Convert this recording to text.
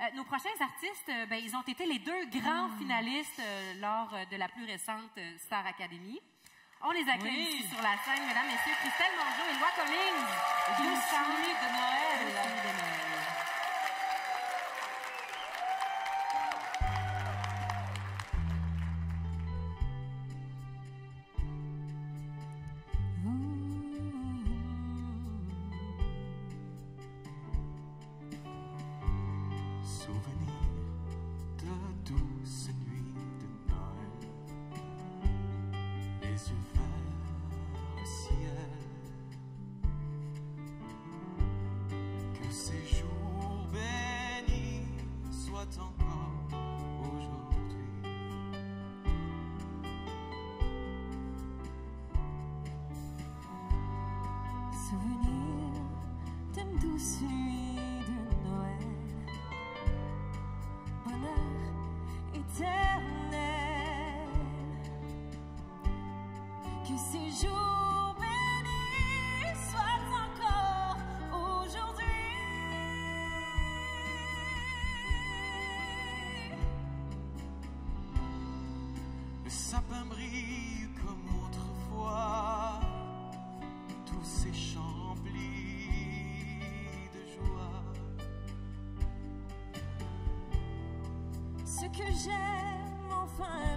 Euh, nos prochains artistes, euh, ben, ils ont été les deux grands finalistes euh, lors de la plus récente Star Academy. On les accueille Oui. ici sur la scène, mesdames, messieurs, Christelle Mongeau et Loi Collins. Deux de Noël. de Noël. Yeux vers le ciel. Que ces jours bénis soient encore aujourd'hui. Souvenir d'une douce nuit Que ces jours bénis soient encore aujourd'hui. Le sapin brille comme autrefois, tous ces champs emplis de joie. Ce que j'aime enfin